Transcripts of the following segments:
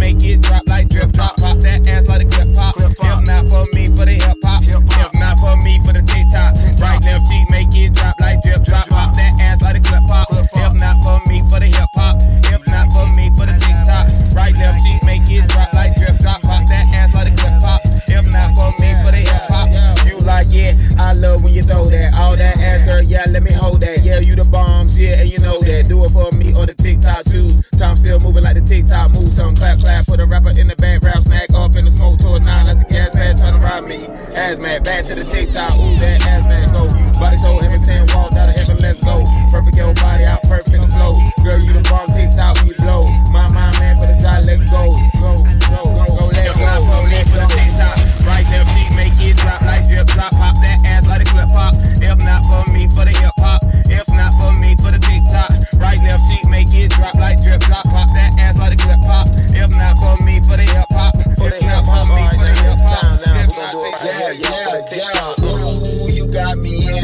make it drop like drip drop. Pop that ass like a clip pop. If not for me, for the hip hop. If not for me, for the TikTok. Right left cheek, make it drop like drip drop. Pop that ass like a clip pop. If not for me, for the hip hop. If not for me, for the TikTok. Right left cheek, make it drop like drip drop. Pop that ass like a clip pop. If not for me, for the hip hop. You like it? I love when you throw that. All that ass, girl, yeah, let me hold that. Yeah, you the bombs, yeah, and you know that. Do it for me or the TikTok shoes. Time still moving like the TikTok move. Man trying to ride me. Hazmat, back to the TikTok, ooh, that hazmat go. Body so heavy,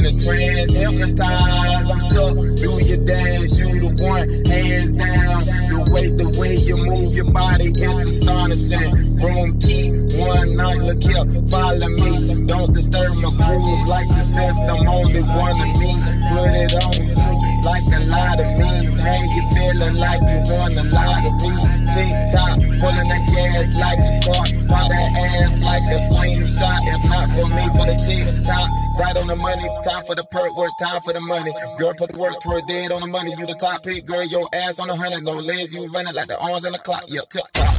in trance, hypnotized. I'm stuck. Do your dance, you the one. Hands down. The way, the way you move your body is astonishing. Room key, one night. Look here, follow me. Don't disturb my groove like the system. Only one of me. Put it on you like a lot of me. Hey, you feeling like you won a lottery. Tick tock, pulling that gas like a car. Pop that ass like a slingshot. If not for me, for the tock. Right on the money, time for the perk, work time for the money. Girl, put the work toward dead on the money. You the top pick, girl, your ass on the hundred. No legs, you running like the arms on the clock. Yep, tip top.